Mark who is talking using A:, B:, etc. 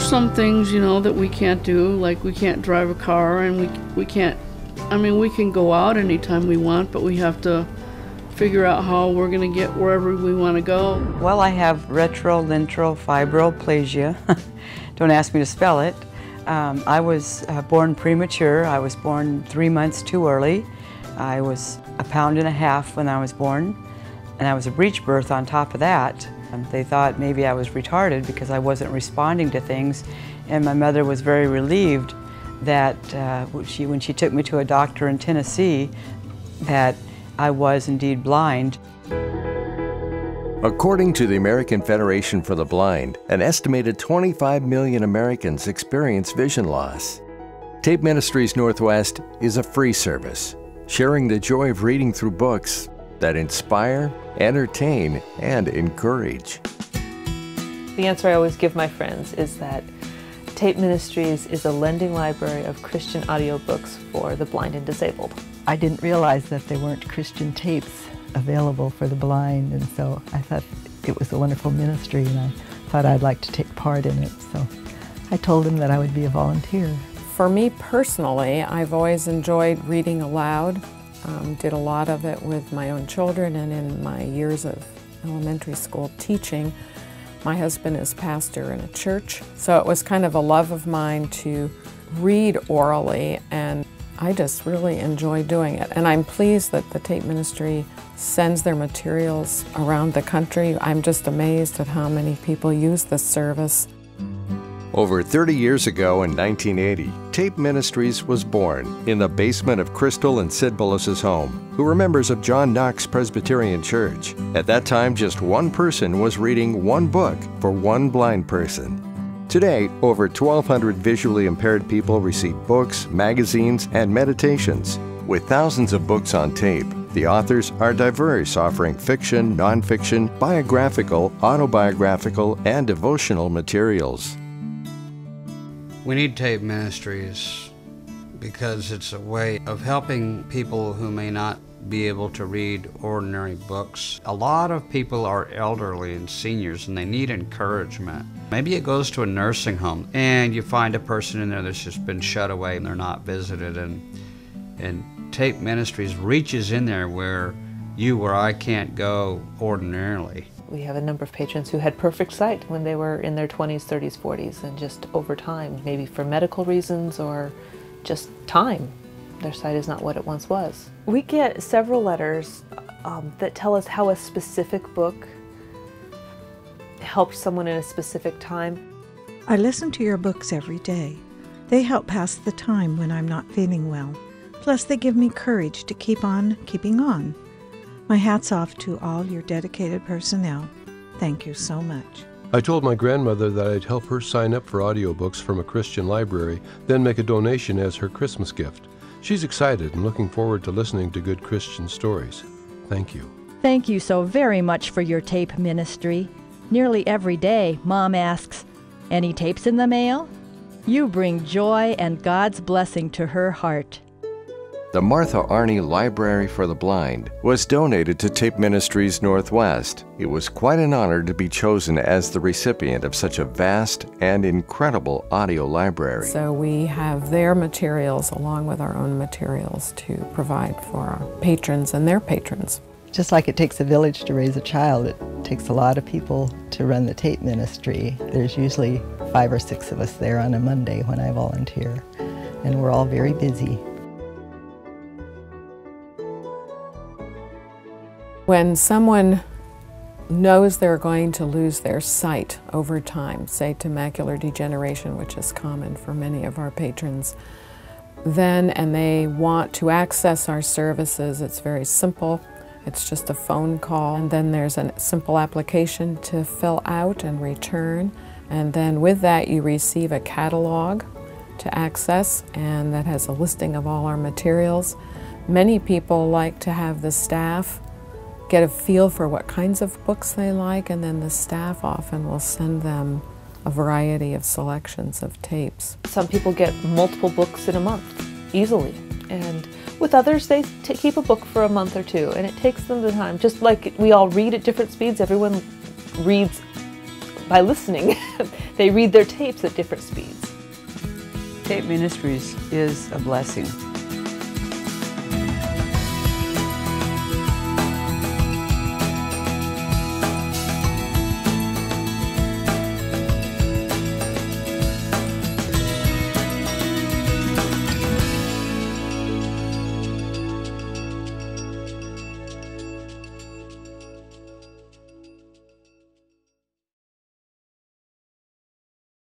A: some things, you know, that we can't do, like we can't drive a car and we, we can't, I mean, we can go out anytime we want, but we have to figure out how we're going to get wherever we want to go.
B: Well, I have retrolental fibroplasia. Don't ask me to spell it. Um, I was uh, born premature. I was born three months too early. I was a pound and a half when I was born, and I was a breech birth on top of that. Um, they thought maybe I was retarded because I wasn't responding to things, and my mother was very relieved that uh, she, when she took me to a doctor in Tennessee, that I was indeed blind.
C: According to the American Federation for the Blind, an estimated 25 million Americans experience vision loss. Tape Ministries Northwest is a free service, sharing the joy of reading through books that inspire, entertain, and encourage.
D: The answer I always give my friends is that Tape Ministries is a lending library of Christian audiobooks for the blind and disabled.
E: I didn't realize that there weren't Christian tapes available for the blind, and so I thought it was a wonderful ministry, and I thought I'd like to take part in it. So I told him that I would be a volunteer.
F: For me personally, I've always enjoyed reading aloud. Um, did a lot of it with my own children and in my years of elementary school teaching. My husband is pastor in a church, so it was kind of a love of mine to read orally, and I just really enjoy doing it. And I'm pleased that the Tape Ministry sends their materials around the country. I'm just amazed at how many people use this service.
C: Over 30 years ago in 1980, Tape Ministries was born in the basement of Crystal and Sid Bullis's home, who were members of John Knox Presbyterian Church. At that time, just one person was reading one book for one blind person. Today, over 1,200 visually impaired people receive books, magazines, and meditations. With thousands of books on tape, the authors are diverse, offering fiction, nonfiction, biographical, autobiographical, and devotional materials.
G: We need tape ministries because it's a way of helping people who may not be able to read ordinary books. A lot of people are elderly and seniors and they need encouragement. Maybe it goes to a nursing home and you find a person in there that's just been shut away and they're not visited and and Tape Ministries reaches in there where you or I can't go ordinarily.
D: We have a number of patrons who had perfect sight when they were in their 20s, 30s, 40s, and just over time, maybe for medical reasons or just time, their sight is not what it once was. We get several letters um, that tell us how a specific book helped someone in a specific time.
H: I listen to your books every day. They help pass the time when I'm not feeling well. Plus, they give me courage to keep on keeping on. My hat's off to all your dedicated personnel. Thank you so much.
I: I told my grandmother that I'd help her sign up for audiobooks from a Christian library, then make a donation as her Christmas gift. She's excited and looking forward to listening to good Christian stories. Thank you.
J: Thank you so very much for your tape ministry. Nearly every day, Mom asks, Any tapes in the mail? You bring joy and God's blessing to her heart.
C: The Martha Arney Library for the Blind was donated to Tape Ministries Northwest. It was quite an honor to be chosen as the recipient of such a vast and incredible audio library.
F: So we have their materials along with our own materials to provide for our patrons and their patrons.
E: Just like it takes a village to raise a child, it takes a lot of people to run the tape ministry. There's usually five or six of us there on a Monday when I volunteer, and we're all very busy.
F: When someone knows they're going to lose their sight over time, say to macular degeneration, which is common for many of our patrons, then and they want to access our services, it's very simple. It's just a phone call, and then there's a simple application to fill out and return. And then with that, you receive a catalog to access, and that has a listing of all our materials. Many people like to have the staff get a feel for what kinds of books they like, and then the staff often will send them a variety of selections of tapes.
D: Some people get multiple books in a month easily, and with others, they keep a book for a month or two, and it takes them the time. Just like we all read at different speeds, everyone reads by listening. they read their tapes at different speeds.
B: Tape Ministries is a blessing.